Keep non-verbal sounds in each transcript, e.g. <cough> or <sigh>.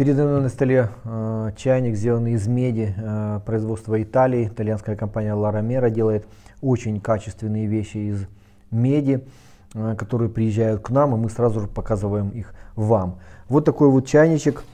Передо мной на столе э, чайник, сделанный из меди, э, производства Италии. Итальянская компания Mera делает очень качественные вещи из меди, э, которые приезжают к нам, и мы сразу же показываем их вам. Вот такой вот чайничек,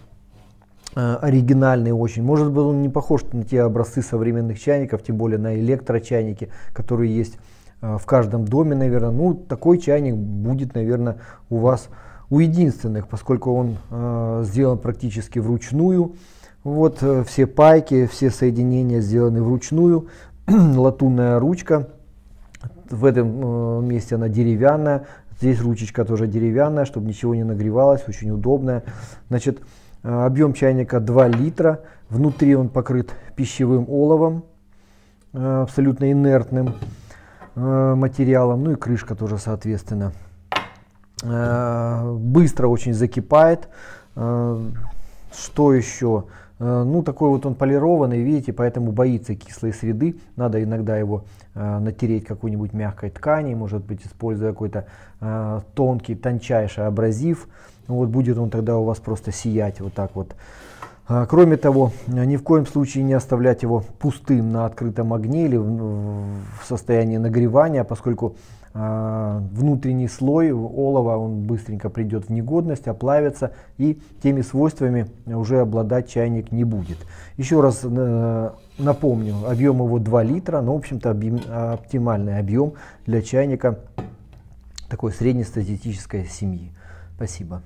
э, оригинальный очень. Может быть он не похож на те образцы современных чайников, тем более на электрочайники, которые есть э, в каждом доме, наверное. Ну, такой чайник будет, наверное, у вас у единственных, поскольку он э, сделан практически вручную. Вот э, все пайки, все соединения сделаны вручную. <clears throat> Латунная ручка. В этом э, месте она деревянная. Здесь ручечка тоже деревянная, чтобы ничего не нагревалось, очень удобная. Значит, э, объем чайника 2 литра. Внутри он покрыт пищевым оловом, э, абсолютно инертным э, материалом. Ну и крышка тоже соответственно. Э, быстро очень закипает. Э, что еще? Э, ну, такой вот он полированный, видите, поэтому боится кислой среды. Надо иногда его натереть какой-нибудь мягкой ткани, может быть, используя какой-то тонкий, тончайший абразив. Вот будет он тогда у вас просто сиять вот так вот. Кроме того, ни в коем случае не оставлять его пустым на открытом огне или в состоянии нагревания, поскольку а, внутренний слой олова, он быстренько придет в негодность, оплавится и теми свойствами уже обладать чайник не будет. Еще раз э, напомню, объем его 2 литра, но в общем-то оптимальный объем для чайника такой среднестатистической семьи. Спасибо.